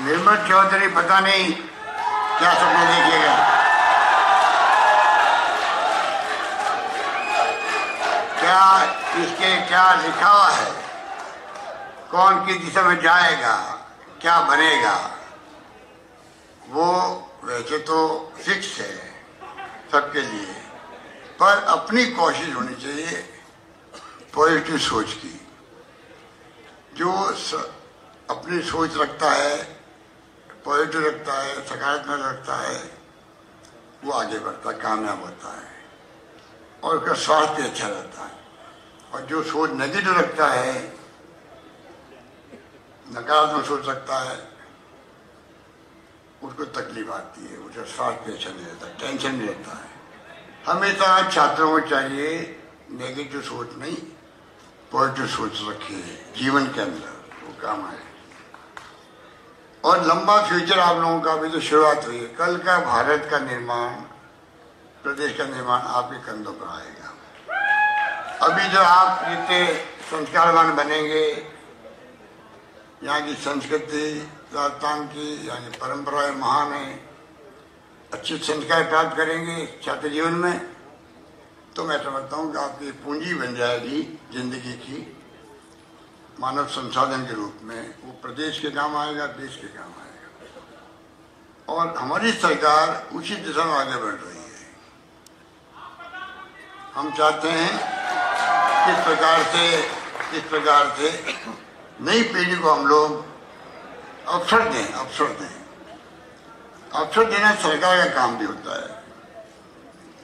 निर्मल चौधरी पता नहीं क्या सपना देखिएगा। क्या इसके क्या लिखा हुआ है? कौन किस दिशा में जाएगा? क्या बनेगा? वो वैसे तो फिक्स है सबके लिए पर अपनी कोशिश होनी चाहिए पॉजिटिव सोच की। जो स, अपनी सोच रखता है पॉजिटिव रखता है, सकारात्मक रखता है, वो आगे बढ़ता है, कामयाब होता है। और उसका स्वास्थ्य अच्छा रहता है। और जो सोच नेगेटिव रखता है, नकारात्मक सोच रखता है, उसको तकलीफ़ आती है, उसका स्वास्थ्य अच्छा नहीं रहता, टेंशन नहीं रहता है। हमेशा छात्रों को चाहिए नेगेटिव सोच नहीं पॉजिटिव सोच रखिए जीवन के अंदर वो काम आए। और लंबा फ्यूचर आप लोगों का भी तो शुरुआत हुई है। कल का भारत का निर्माण, प्रदेश का निर्माण आपके कंधों पर आएगा। अभी जो आप जितने संस्कारवान बनेंगे यहाँ की संस्कृति राजस्थान की यहाँ की परंपराएँ महान है, अच्छे संस्कार प्राप्त करेंगे छात्र जीवन में तो मैं समझता हूँ कि आपकी पूंजी बन जाएगी ज़िंदगी की। मानव संसाधन के रूप में वो प्रदेश के काम आएगा, देश के काम आएगा। और हमारी सरकार उसी दिशा में आगे बढ़ रही है। हम चाहते हैं किस प्रकार से किस प्रकार से नई पीढ़ी को हम लोग अवसर दें अवसर दें। अवसर देना सरकार का काम भी होता है।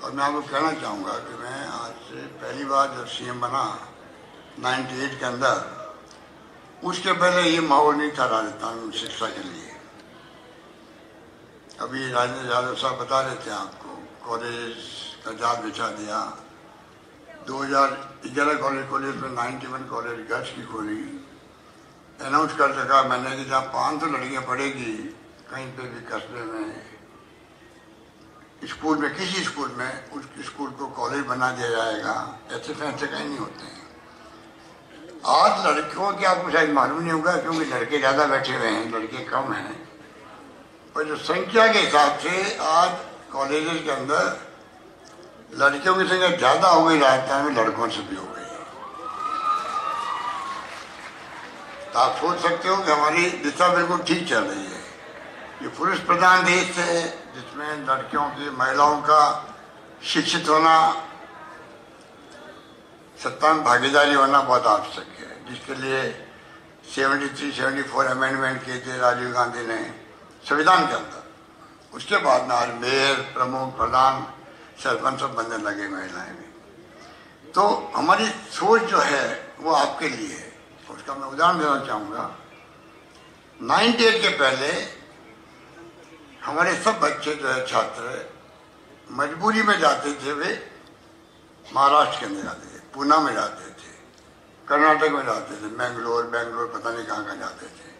और मैं आपको कहना चाहूँगा कि मैं आज से पहली बार जब सीएम बना 98 के अंदर उसके पहले ये माहौल नहीं था राजस्थान में शिक्षा के लिए। अभी राजेंद्र यादव साहब बता रहे थे आपको, कॉलेज का जाल बिछा दिया। 2011 कॉलेज खोली उसमें 91 कॉलेज गर्ल्स की खोली। अनाउंस कर सका मैंने कि जहाँ पाँच सौ लड़कियाँ पढ़ेगी, कहीं पे भी कस्बे में, स्कूल में, किसी स्कूल में, उस स्कूल को कॉलेज बना दिया जाएगा। ऐसे फैसले कहीं नहीं होते हैं। आज लड़कियों की आपको शायद मालूम नहीं होगा, क्योंकि लड़के ज़्यादा बैठे हुए हैं, लड़के कम हैं। पर जो संख्या के हिसाब से आज कॉलेजेस के अंदर लड़कियों की संख्या ज़्यादा हो गई, राजस्थान में लड़कों से भी हो गई तो आप सोच सकते हो कि हमारी दिशा बिल्कुल ठीक चल रही है। ये पुरुष प्रधान देश है, जिसमें लड़कियों की, महिलाओं का शिक्षित होना सत्ता में भागीदारी होना बहुत आवश्यक है। जिसके लिए 73, 74 अमेंडमेंट किए थे राजीव गांधी ने। संविधान के अंदर। उसके बाद में आज मेयर प्रमुख प्रधान सरपंच सब बनने लगे महिलाएँ भी। तो हमारी सोच जो है वो आपके लिए है। उसका मैं उदाहरण देना चाहूँगा। नाइन्टी एट के पहले हमारे सब बच्चे जो है छात्र मजबूरी में जाते थे वे महाराष्ट्र के अंदर जाते थे पूना में जाते थे। कर्नाटक में जाते थे, बेंगलोर, बैंगलोर पता नहीं कहाँ कहाँ जाते थे।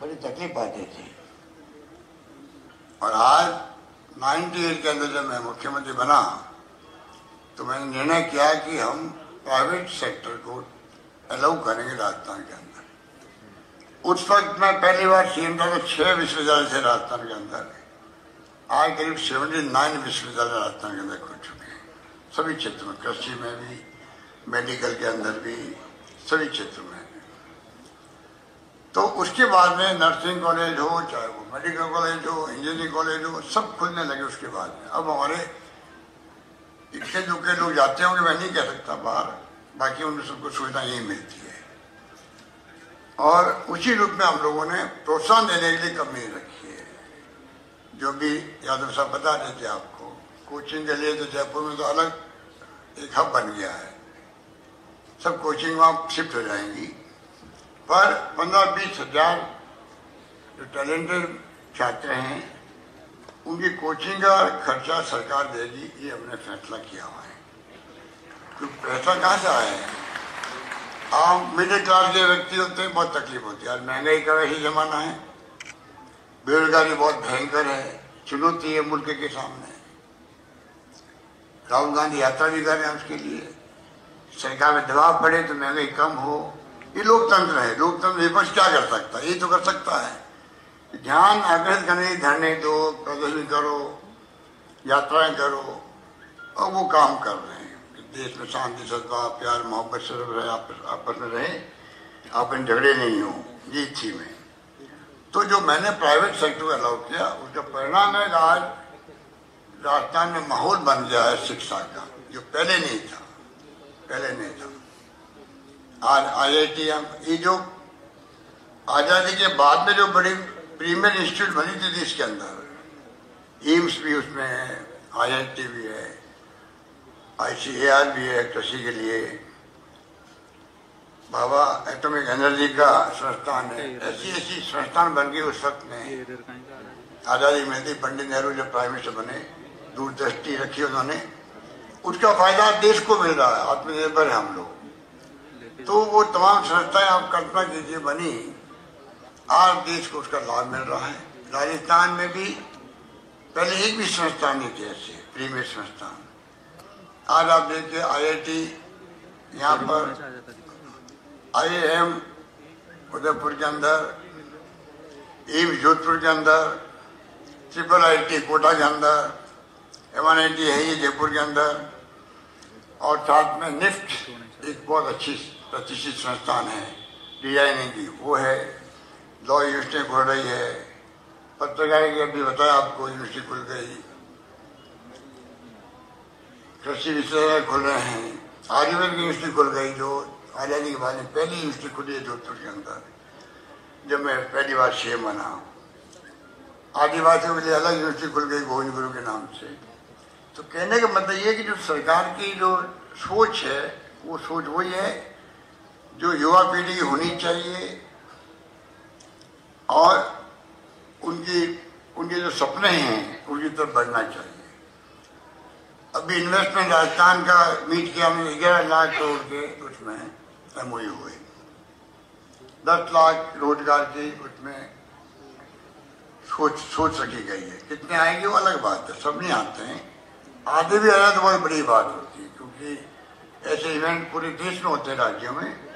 बड़ी तकलीफ़ आती थी। और आज 98 के अंदर जब मैं मुख्यमंत्री बना तो मैंने निर्णय किया कि हम प्राइवेट सेक्टर को अलाउ करेंगे राजस्थान के अंदर। उस वक्त मैं पहली बार सीएम था तो छह विश्वविद्यालय थे राजस्थान के अंदर। आज करीब सेवेंटी नाइन विश्वविद्यालय राजस्थान के अंदर खुल चुके हैं। सभी क्षेत्र में, कृषि में भी मेडिकल के अंदर भी, सभी क्षेत्र में। तो उसके बाद में नर्सिंग कॉलेज हो, चाहे वो मेडिकल कॉलेज हो, इंजीनियरिंग कॉलेज हो, सब खुलने लगे उसके बाद में। अब हमारे इक्के दुक्के लोग जाते होंगे मैं नहीं कह सकता बाहर। बाकी उन सबको सुविधा यही मिलती है। और उसी रूप में हम लोगों ने प्रोत्साहन देने के लिए कमी रखी है। जो भी यादव साहब बता रहे थे आपको, कोचिंग के लिए तो जयपुर में तो अलग एक हब बन गया है। सब कोचिंग वहाँ शिफ्ट हो जाएँगी। पर पंद्रह बीस हज़ार जो टैलेंटेड छात्र हैं, उनकी कोचिंग का खर्चा सरकार देगी, ये हमने फैसला किया हुआ है। तो पैसा कहाँ से आया है? आम मिडिल क्लास के व्यक्ति होते हैं, बहुत तकलीफ़ होती है। आज महँगाई का वैसे जमाना है। बेरोजगारी बहुत भयंकर है। चुनौती है मुल्क के सामने। राहुल गांधी यात्रा भी कर रहे हैं उसके लिए। सरकार में दबाव पड़े तो महँगाई कम हो। ये लोकतंत्र है। लोकतंत्र विपक्ष क्या कर सकता है? ये तो कर सकता है। ध्यान आग्रहित करने, धरने दो, प्रदर्शन करो, यात्राएँ करो। और वो काम कर रहे हैं। देश में शांति, सद्भाव, प्यार, मोहब्बत सर्व रहे, आपस आपस में रहे। आप इन झगड़े नहीं हो, ये इच्छी में। तो जो मैंने प्राइवेट सेक्टर को अलाउ किया, उसका परिणाम है आज राजस्थान में माहौल बन गया है शिक्षा का, जो पहले नहीं था। पहले नहीं था। आज आई आई टी ये जो आज़ादी के बाद में जो बड़ी प्रीमियर इंस्टीट्यूट बनी थी देश के अंदर। एम्स भी उसमें है आई आई टी भी है आई सी ए आर भी है कृषि के लिए। बाबा एटॉमिक एनर्जी का संस्थान है। ऐसी ऐसी संस्थान बन गई उस वक्त में। आज़ादी। में थी पंडित नेहरू जब प्राइम मिनिस्टर बने दूरदृष्टि रखी उन्होंने। उसका फ़ायदा देश को मिल रहा है, आत्मनिर्भर है हम लोग। तो वो तमाम संस्थाएँ आप कल्पना कीजिए बनी, आज देश को उसका लाभ मिल रहा है। राजस्थान में भी, पहले एक भी संस्थान नहीं थे ऐसे, प्रीमियर संस्थान। आज आप देखिए आईआईटी यहाँ पर आईएएम उदयपुर के अंदर, एम्स जोधपुर के अंदर ट्रिपल आईटी कोटा के अंदर एम आई टी है ये जयपुर के अंदर। और साथ में निफ्ट एक बहुत अच्छी प्रतिष्ठित संस्थान है। डिज़ाइनिंग की वो है। लॉ यूनिवर्सिटी खुल रही है। पत्रकारिता अभी बताया आपको, यूनिवर्सिटी खुल गई। कृषि विश्वविद्यालय खुल रहे हैं। आयुर्वेद की यूनिवर्सिटी खुल गई, जो आज़ादी के बाद में पहली यूनिवर्सिटी खुली है जोधपुर के अंदर, जब मैं पहली बार सीएम बना। आदिवासियों के लिए अलग यूनिवर्सिटी खुल गई गोविंद गुरु के नाम से। तो कहने का मतलब ये कि जो सरकार की जो सोच है, वो सोच वही है जो युवा पीढ़ी होनी चाहिए और उनकी, उनके जो सपने हैं, उनकी तरफ़ बढ़ना चाहिए। अभी इन्वेस्टमेंट राजस्थान का मीट किया, हमने ग्यारह लाख करोड़ के उसमें एमओयू हुए। दस लाख रोज़गार की उसमें सोच सोच रखी गई है। कितने आएँगे वो अलग बात है, सब नहीं आते हैं। आधे भी आया तो बहुत बड़ी बात होती है, क्योंकि ऐसे इवेंट पूरे देश में होते राज्यों में।